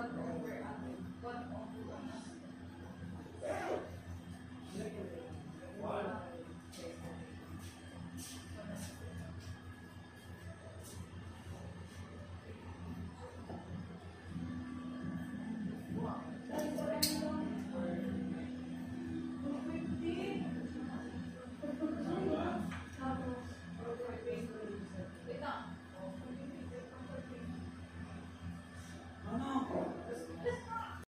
one